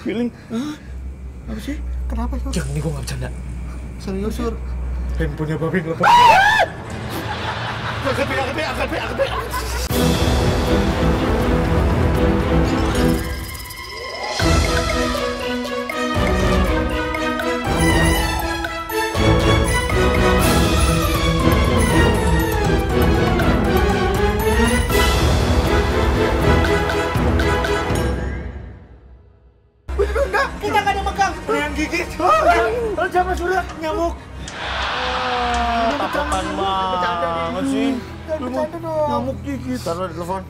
Feeling. Apa sih? Kenapa, Sur? Jangan nih gue nggak bercanda. Serius, Sur? Handphonenya babi ngelepon. Angkat, Be, angkat, Be, angkat, Be, angkat, Be. Oh, jangan sudah nyamuk. Tapakan banget sih. Nyamuk gigit. Taruh di telepon.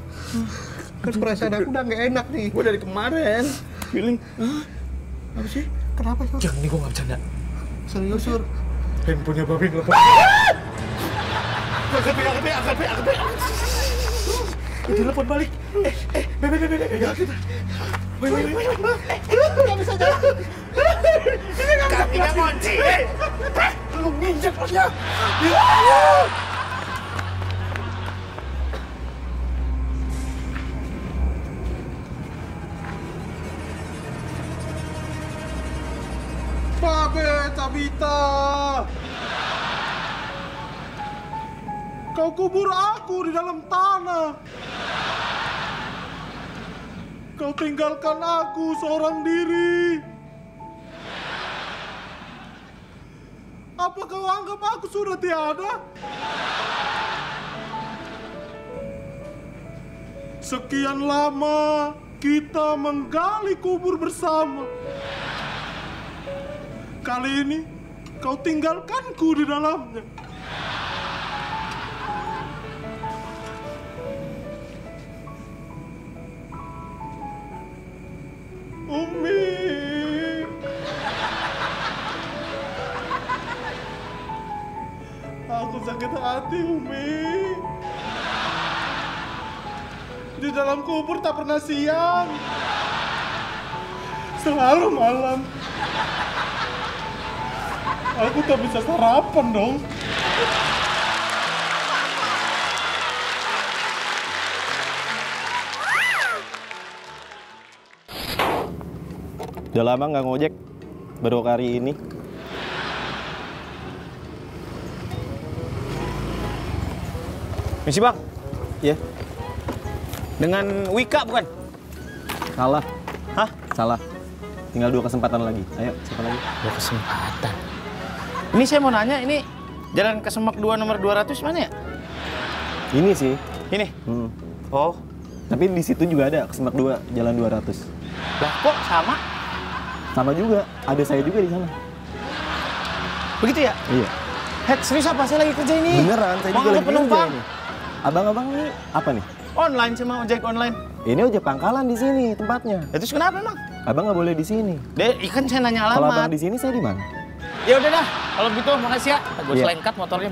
Kan perasaan aku udah nggak enak nih. Gue dari kemarin. Feeling. Apa sih? Kenapa, Sur? Jangan nih gue nggak bercanda. Serius, Sur? Handphonenya babi ngelepon. Angkat, Be, angkat, Be, angkat, Be, angkat, Be. Telepon balik. Eh, eh, Be, Be, Be, Be, Be, Be, kita. Woi, woi, woi, woi. Nggak bisa jalan. Kakinya kunci. Eh, Lu nginjek bosnya. Babe Tabita Kau kubur aku di dalam tanah Kau tinggalkan aku seorang diri Apa kau anggap aku sudah tiada? Sekian lama kita menggali kubur bersama Kali ini kau tinggalkanku di dalamnya. Umi. Aku sakit hati, Umi. Di dalam kubur tak pernah siang. Selalu malam. Aku tak bisa sarapan dong. Udah lama nggak ngojek, baru kali ini. Misi bang, Ya, dengan Wika bukan? salah, Hah? salah. Tinggal dua kesempatan lagi. Ayo, siapa lagi? Dua kesempatan. Ini saya mau nanya, ini jalan ke Semak 2 nomor 200 mana ya? Ini sih. Ini? Hmm. Oh, Tapi di situ juga ada kesemak dua, jalan 200. lah kok sama? Sama juga, ada saya juga di sana. Begitu ya? Iya. Head, serius apa? Saya lagi kerja ini. Beneran, saya Mau juga lagi penumpang. kerja ini. Abang-abang ini apa nih? Online sama ojek online. Ini ojek pangkalan di sini tempatnya. Ya, terus kenapa emang? Abang nggak boleh di sini. Deh, ikan saya nanya Kalau abang alamat. di sini, saya di mana? Ya udah dah, kalau gitu makasih ya. Gue Iya. selengkat motornya